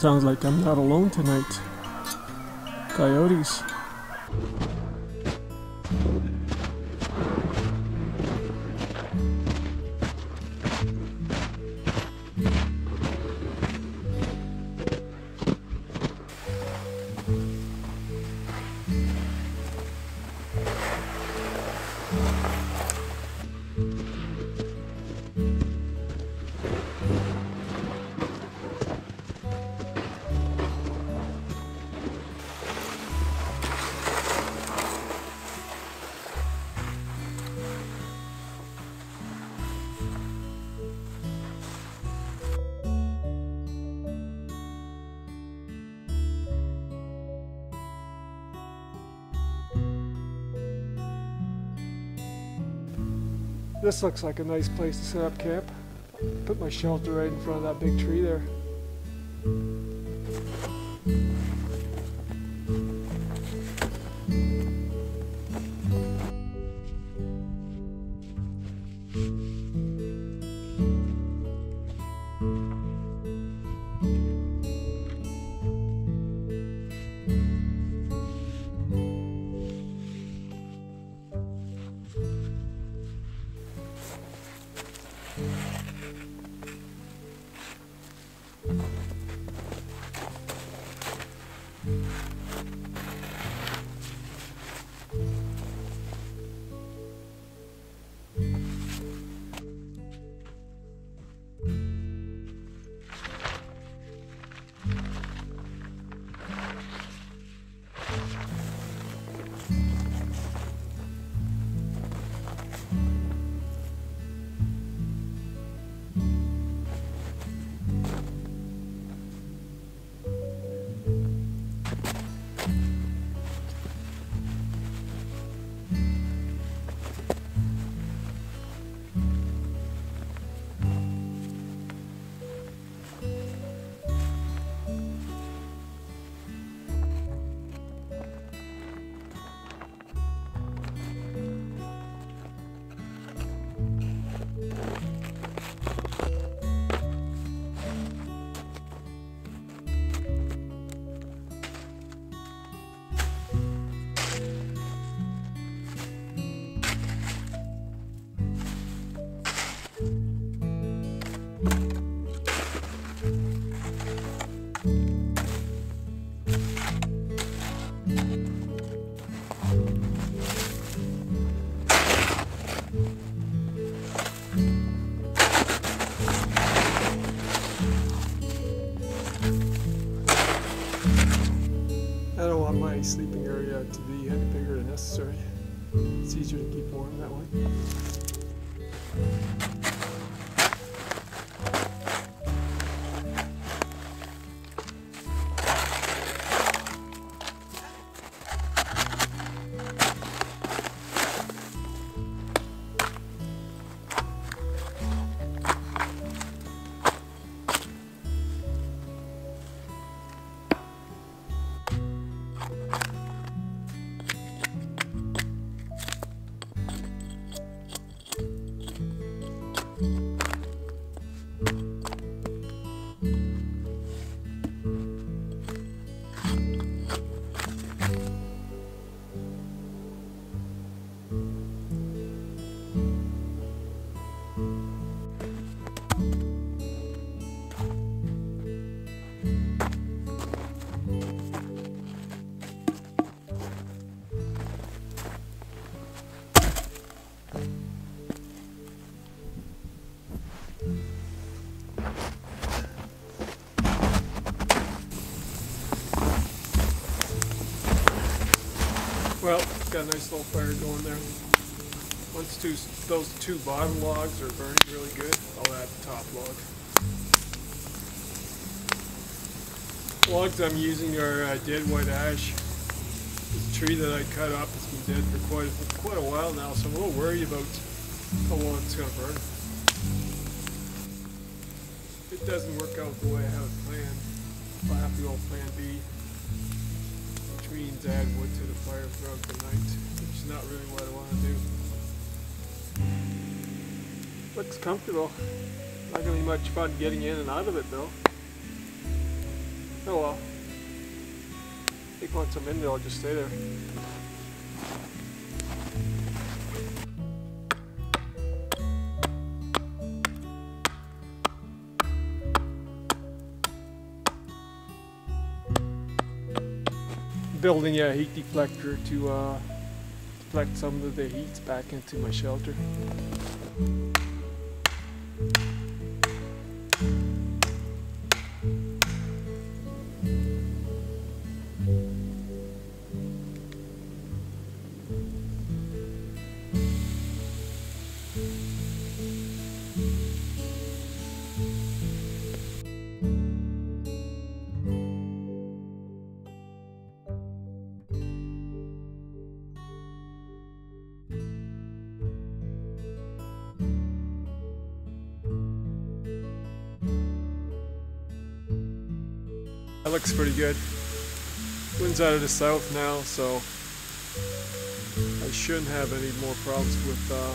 Sounds like I'm not alone tonight. Coyotes. This looks like a nice place to set up camp. Put my shelter right in front of that big tree there. I don't want my sleeping area to be any bigger than necessary. It's easier to keep warm that way. Got a nice little fire going there. Once two, those two bottom logs are burning really good, I'll add the top log. Logs I'm using are uh, dead white ash. This tree that I cut up has been dead for quite a, quite a while now, so I'm a little worried about how long it's going to burn. If it doesn't work out the way I have it planned, I'll have to go plan B means add wood to the fire throughout the night, which is not really what I want to do. Looks comfortable. Not gonna be much fun getting in and out of it though. Oh well. I think once I'm in there, I'll just stay there. Building a heat deflector to uh, deflect some of the heat back into my shelter. That looks pretty good. Wind's out of the south now, so I shouldn't have any more problems with uh,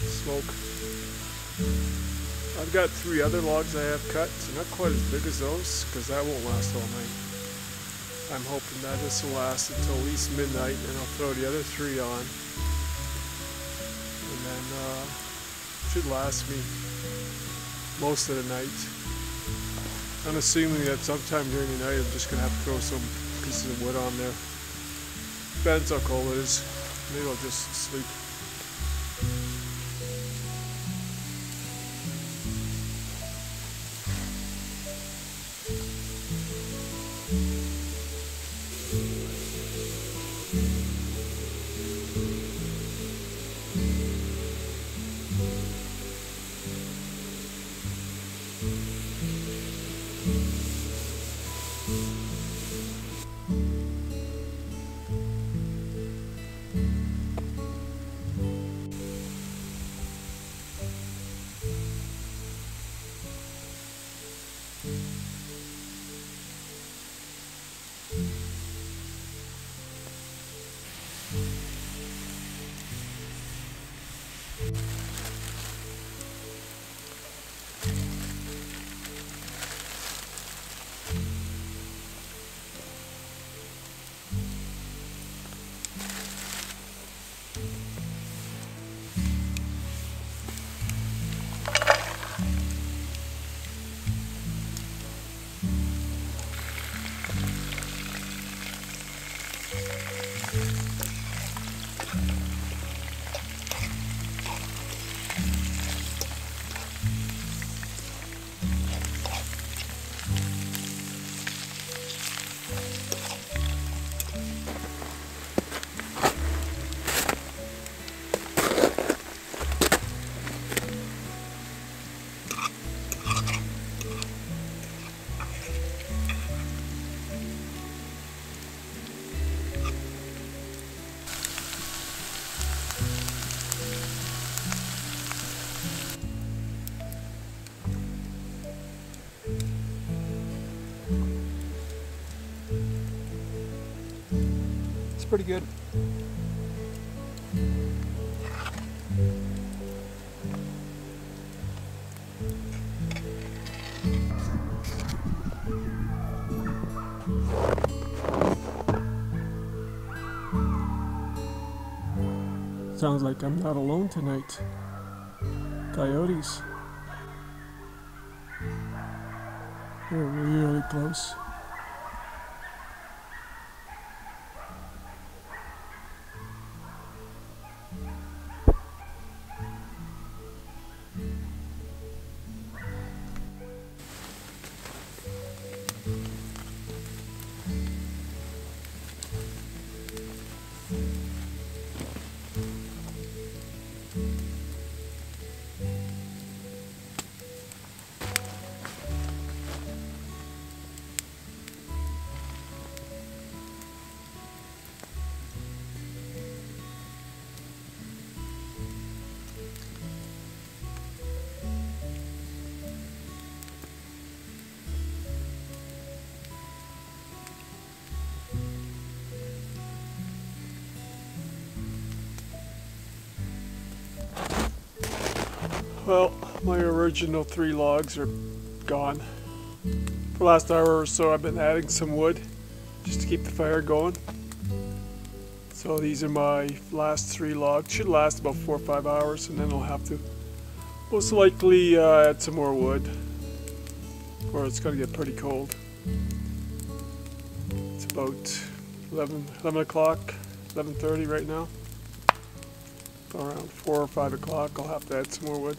smoke. I've got three other logs I have cut, so not quite as big as those, because that won't last all night. I'm hoping that this will last until at least midnight, and I'll throw the other three on. And then uh, should last me most of the night. I'm assuming that sometime during the night I'm just gonna have to throw some pieces of wood on there. Depends how cold it is. Maybe I'll just sleep. It's pretty good. Sounds like I'm not alone tonight. Coyotes. They're really close. Well, my original three logs are gone. For the last hour or so, I've been adding some wood just to keep the fire going. So these are my last three logs. Should last about four or five hours, and then I'll have to most likely uh, add some more wood, or it's going to get pretty cold. It's about 11, 11 o'clock, 11.30 right now. Around 4 or 5 o'clock, I'll have to add some more wood.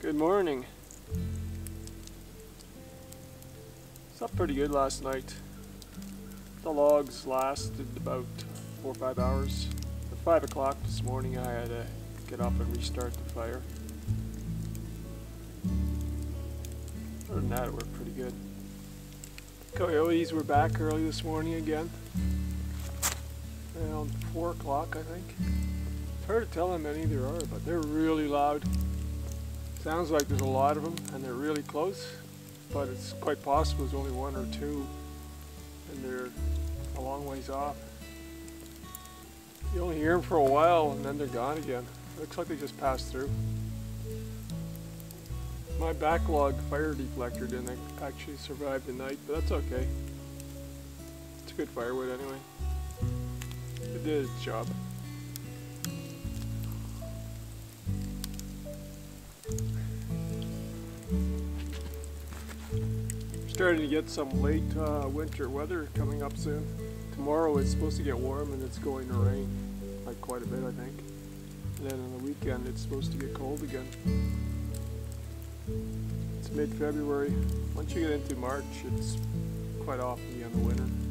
Good morning. Slept pretty good last night. The logs lasted about four or five hours. At five o'clock this morning I had to get up and restart the fire. Other than that it worked pretty good. Coyotes oh, were back early this morning again. Around four o'clock I think. It's hard to tell how many there are, but they're really loud. Sounds like there's a lot of them and they're really close, but it's quite possible there's only one or two and they're a long ways off. You only hear them for a while and then they're gone again. Looks like they just passed through. My backlog fire deflector didn't actually survive the night, but that's okay. It's good firewood anyway. It did its job. starting to get some late uh, winter weather coming up soon. Tomorrow it's supposed to get warm and it's going to rain, like quite a bit I think. And then on the weekend it's supposed to get cold again. It's mid-February. Once you get into March, it's quite often the end of winter.